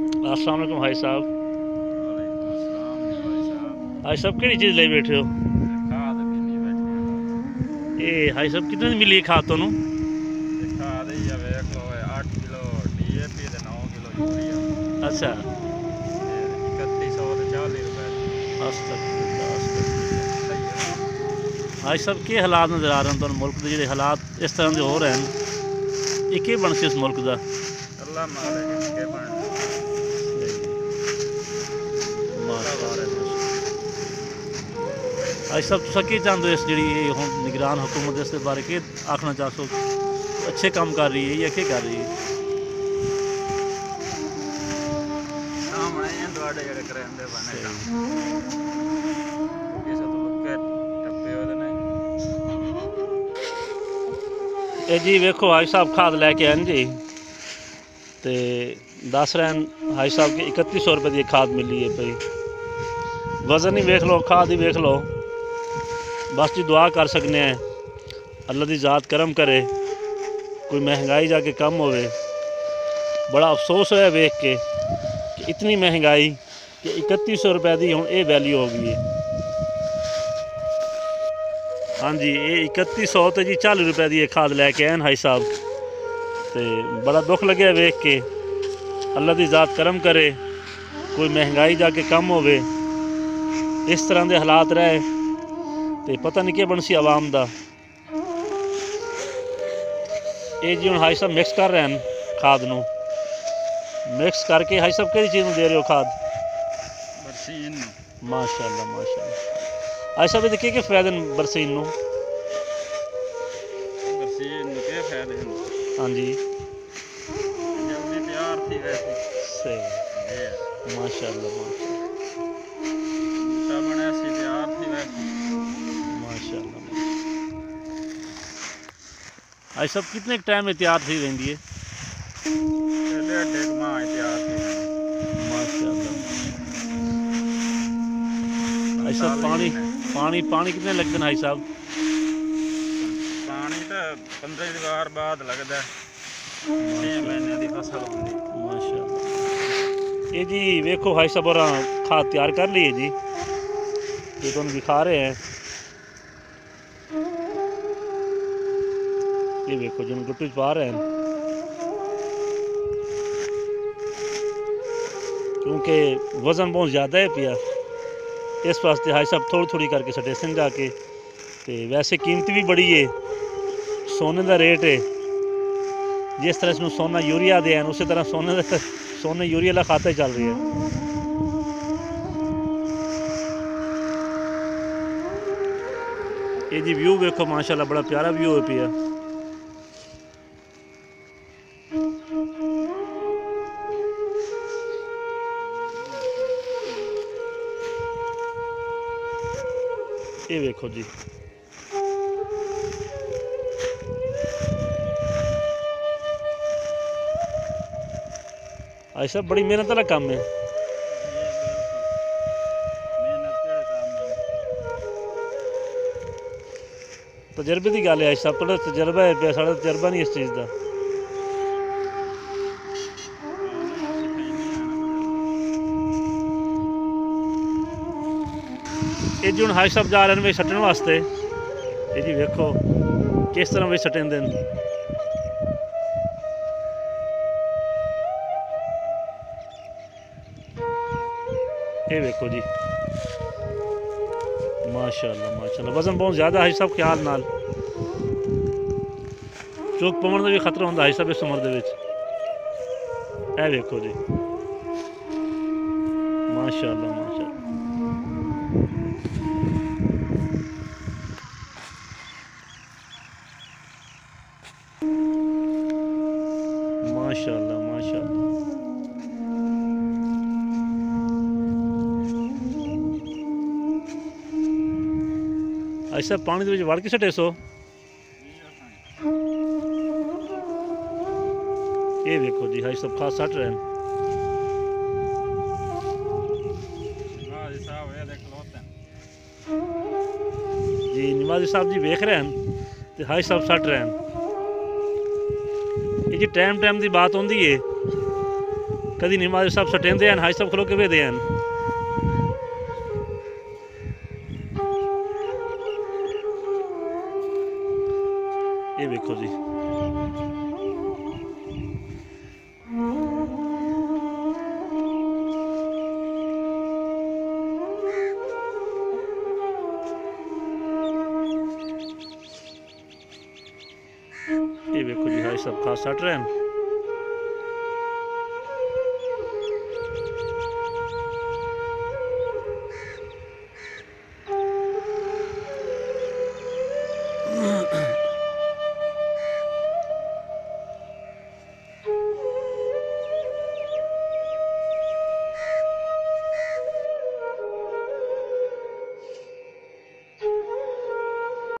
अस्सलाम वालेकुम भाई साहब। भाई साहब कड़ी चीज़ ले बैठे हो? ए भाई साहब कितने मिली है खाद तुम अच्छा। भाई साहब के हालात नज़र आ रहे हैं तुम मुल्क के जो हालात इस तरह के हो रहे हैं? ये कि बन से इस मुल्क का ਸਾਹਿਬ ਤੁਸੀਂ ਕੀ ਚਾਹੁੰਦੇ ਹੋ ਇਸ ਜਿਹੜੀ ਇਹ ਹੁਣ ਨਿਗਰਾਨ ਹੁਕੂਮਤ ਇਸ ਦੇ ਬਾਰੇ ਕੀ ਆਖਣਾ ਚਾਹੋ ਅੱਛੇ ਕੰਮ ਕਰ ਰਹੀ ਹੈ ਜਾਂ ਕੀ ਕਰ ਰਹੀ ਹੈ ਸਾਹਮਣੇ ਇਹ ਤੁਹਾਡੇ ਜਿਹੜੇ ਕਰਾਂਦੇ ਬਣੇ ਕੰਮ ਕਿਸੇ ਤੋਂ ਲੁੱਕੇ ਟੱਪੇ ਉਹਦੇ ਨੇ ਇਹ ਜੀ ਵੇਖੋ ਹਾਈ ਸਾਹਿਬ ਖਾਦ ਲੈ ਕੇ ਆਏ ਨੇ ਜੀ ਤੇ ਦੱਸ ਰਹੇ ਹਨ ਹਾਈ ਸਾਹਿਬ ਕਿ 3100 ਰੁਪਏ ਦੀ ਇਹ ਖਾਦ ਮਿਲੀ ਹੈ ਭਈ ਵਜ਼ਨ ਹੀ ਵੇਖ ਲਓ ਖਾਦ ਹੀ ਵੇਖ ਲਓ ਬਸ ਜੀ ਦੁਆ ਕਰ ਸਕਨੇ ਆ ਅੱਲਾ ਦੀ ਜ਼ਾਤ ਕਰਮ ਕਰੇ ਕੋਈ ਮਹਿੰਗਾਈ ਜਾ ਕੇ ਕਮ ਹੋਵੇ ਬੜਾ ਅਫਸੋਸ ਹੋਇਆ ਵੇਖ ਕੇ ਕਿ ਇਤਨੀ ਮਹਿੰਗਾਈ ਕਿ 3100 ਰੁਪਏ ਦੀ ਹੁਣ ਇਹ ਵੈਲਿਊ ਹੋ ਗਈ ਹੈ ਹਾਂਜੀ ਇਹ 3100 ਤੇ ਜੀ 40 ਰੁਪਏ ਦੀ ਇਹ ਖਾਦ ਲੈ ਕੇ ਆਏ ਨੇ ਹਾਈ ਸਾਹਿਬ ਤੇ ਬੜਾ ਦੁੱਖ ਲੱਗਿਆ ਵੇਖ ਕੇ ਅੱਲਾ ਦੀ ਜ਼ਾਤ ਕਰਮ ਕਰੇ ਕੋਈ ਮਹਿੰਗਾਈ ਜਾ ਕੇ ਕਮ ਹੋਵੇ ਇਸ ਤਰ੍ਹਾਂ ਦੇ ਹਾਲਾਤ ਰਹੇ ਤੇ ਪਤਾ ਨਹੀਂ ਕੀ ਬਣ ਸੀ ਆਵਾਮ ਦਾ ਇਹ ਜੀ ਹੁਣ ਹਾਈ ਸਾਹਿਬ ਮਿਕਸ ਕਰ ਰਹੇ ਹਨ ਖਾਦ ਨੂੰ ਮਿਕਸ ਕਰਕੇ ਹਾਈ ਸਾਹਿਬ ਕਿਹੜੀ ਚੀਜ਼ ਨੂੰ ਦੇ ਰਹੇ ਹੋ ਖਾਦ ਬਰਸੀਨ ਨੂੰ ਮਾਸ਼ਾਅੱਲਾ ਮਾਸ਼ਾਅੱਲਾ ਹਾਈ ਸਾਹਿਬ ਇਹਦੇ ਕੀ ਕੀ ਫਾਇਦੇ ਨੇ ਬਰਸੀਨ ਨੂੰ ਬਰਸੀਨ ਨੂੰ ਕੀ ਫਾਇਦੇ ਹਨ ਹਾਂਜੀ ਜਲਦੀ ਤਿਆਰ ਥੀ ਵੈਸੇ ਸਹੀ ਇਹ ਹੈ। ਮਾਸ਼ਾਅੱਲਾ ਮਾਸ਼ਾਅੱਲਾ आई सब कितने टाइम एहतियात थी रहती है। आई साहब पानी पानी पानी कितने लगते हैं आई साहब? पानी तो पंद्रह दिवार बाद लगता है। ये जी वेखो भाई साहब और हाँ, खाद तैयार कर लिए जी। ये तो दिखा रहे हैं। ये देखो, जिन गुट्टू च पा रहे हैं। क्योंकि वज़न बहुत ज़्यादा है पिया। इस वास्ते हाई साहब थोड़ी थोड़ी करके सटेसन जाके ते वैसे कीमत भी बड़ी है, सोने का रेट है। जिस तरह इसमें सोना यूरिया दे उसी तरह सोने सोने यूरिया का खाता चल रही है। ये जी व्यू देखो, माशाल्लाह बड़ा प्यारा व्यू है पिया। ਇਹ ਵੇਖੋ ਜੀ। ਅੱਛਾ ਬੜੀ ਮਿਹਨਤ ਵਾਲਾ ਕੰਮ ਹੈ। ਤਜਰਬੇ ਦੀ ਗੱਲ ਹੈ ਸਾਹਿਬ ਆਪਣਾ ਤਜਰਬਾ ਹੈ, ਸਾਡਾ ਤਜਰਬਾ ਨਹੀਂ ਇਸ ਚੀਜ਼ ਦਾ। ਇਹ ਜੀ ਹੁਣ ਹਾਈ ਸਾਹਿਬ ਜਾ ਰਹੇ ਨੇ ਵੀ ਸੱਟਣ ਵਾਸਤੇ ਇਹ ਜੀ ਵੇਖੋ ਕਿਸ ਤਰ੍ਹਾਂ ਵੀ ਸੱਟਣਦੇ ਨੇ ਇਹ ਵੇਖੋ ਜੀ ਮਾਸ਼ਾਅੱਲਾ ਮਾਸ਼ਾਅੱਲਾ ਵਜ਼ਨ ਬਹੁਤ ਜ਼ਿਆਦਾ ਹੈ ਸਭ ਖਿਆਲ ਨਾਲ ਚੁੱਕ ਪਵਣ ਦਾ ਵੀ ਖਤਰਾ ਹੁੰਦਾ ਹੈ ਸਭ ਇਸ ਉਮਰ ਦੇ ਵਿੱਚ ਇਹ ਵੇਖੋ ਜੀ ਮਾਸ਼ਾਅੱਲਾ ਮਾਸ਼ਾਅੱਲਾ ਮਾਸ਼ਾਅੱਲਾ ਮਾਸ਼ਾਅੱਲਾ ਐਸਾ ਪਾਣੀ ਦੇ ਵਿੱਚ ਵੜ ਕੇ ਛੱਡੇ ਸੋ ਇਹ ਵੇਖੋ ਜੀ ਹਾਈ ਸਭ ਖਾਸ ਸੱਟ ਰਹੇ ਨੇ ਵਾਹ ਜੀ ਸਾਹਿਬ ਇਹ ਦੇਖ ਲੋ ਤੈਨ ਜੀ ਨਿਮਾਜ਼ੀ ਸਾਹਿਬ ਜੀ ਵੇਖ ਰਹੇ ਹਨ ਤੇ ਹਾਈ ਸਾਹਿਬ ਸੱਟ ਰਹੇ ਹਨ ਇਹ ਜੀ ਟਾਈਮ ਟਾਈਮ ਦੀ ਬਾਤ ਹੁੰਦੀ ਏ ਕਦੀ ਨਮਾਜ਼ ਸਾਹਿਬ ਸਟੇਂਦੇ ਹਨ ਹਾਜ ਵੇਖੋ ਜੀ ਇਹ ਵੇਖੋ ਜੀ ਹਾਜ